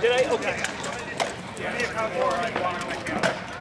Did I? Okay.